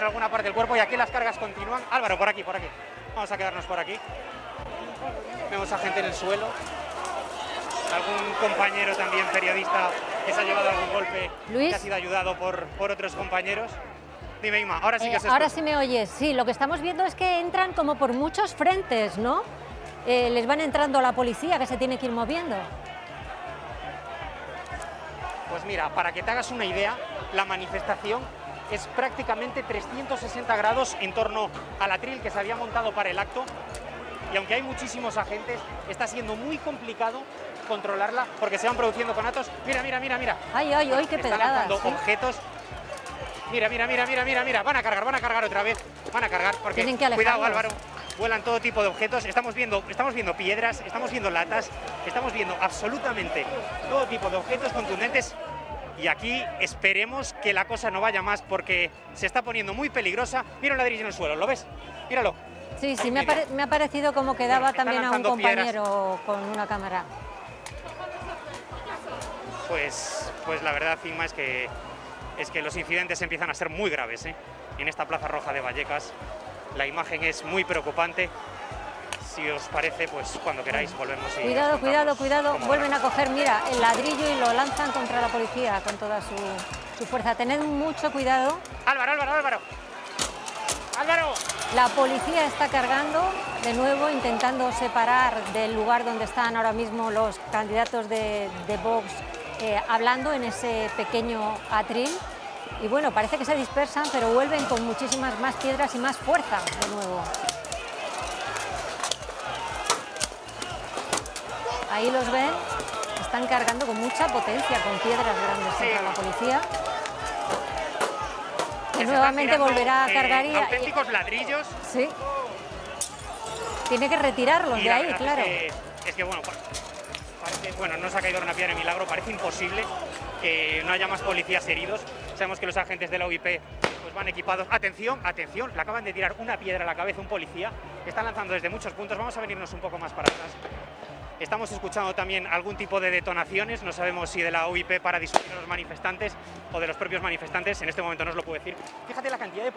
en alguna parte del cuerpo y aquí las cargas continúan. Álvaro, por aquí, por aquí. Vamos a quedarnos por aquí. Vemos a gente en el suelo. Algún compañero también periodista que se ha llevado algún golpe, Luis. que ha sido ayudado por, por otros compañeros. Dime, Ima, ahora sí que Eh, se ahora sí me oyes. Sí, lo que estamos viendo es que entran como por muchos frentes, ¿no? Eh, les van entrando la policía que se tiene que ir moviendo. Pues mira, para que te hagas una idea, la manifestación es prácticamente 360 grados en torno al atril que se había montado para el acto. Y aunque hay muchísimos agentes, está siendo muy complicado controlarla porque se van produciendo conatos. Mira, mira, mira, mira. Ay, ay, ay, qué Están pedradas. lanzando ¿sí? objetos. Mira, mira, mira, mira, mira, mira. Van a cargar, van a cargar otra vez. Van a cargar porque Tienen que cuidado. Álvaro. Vuelan todo tipo de objetos. Estamos viendo, estamos viendo piedras, estamos viendo latas, estamos viendo absolutamente todo tipo de objetos contundentes. Y aquí esperemos que la cosa no vaya más porque se está poniendo muy peligrosa. Mira un ladrillo en el suelo, ¿lo ves? Míralo. Sí, sí, me ha, me parecido como que daba Bueno, están también a un piedras. compañero con una cámara. Pues, pues la verdad, Inma, es que, es que los incidentes empiezan a ser muy graves ¿eh? en esta Plaza Roja de Vallecas. La imagen es muy preocupante. Si os parece, pues cuando queráis volvemos y Cuidado, cuidado, cuidado. Vuelven a coger, mira, el ladrillo y lo lanzan contra la policía con toda su, su fuerza. Tened mucho cuidado. Álvaro, Álvaro, Álvaro. Álvaro. La policía está cargando de nuevo, intentando separar del lugar donde están ahora mismo los candidatos de, de Vox eh, hablando en ese pequeño atril. Y bueno, parece que se dispersan, pero vuelven con muchísimas más piedras y más fuerza de nuevo. Ahí los ven, están cargando con mucha potencia, con piedras grandes Sí. contra la policía. que nuevamente volverá a eh, cargar y, auténticos ladrillos. Sí. Tiene que retirarlos y de ahí, claro. Es que, es que, bueno, pa- parece, bueno, no se ha caído una piedra de milagro, parece imposible que no haya más policías heridos. Sabemos que los agentes de la UIP pues, van equipados. Atención, atención, le acaban de tirar una piedra a la cabeza un policía. Están lanzando desde muchos puntos. Vamos a venirnos un poco más para atrás. Estamos escuchando también algún tipo de detonaciones, no sabemos si de la UIP para disuadir a los manifestantes o de los propios manifestantes, en este momento no os lo puedo decir. Fíjate la cantidad de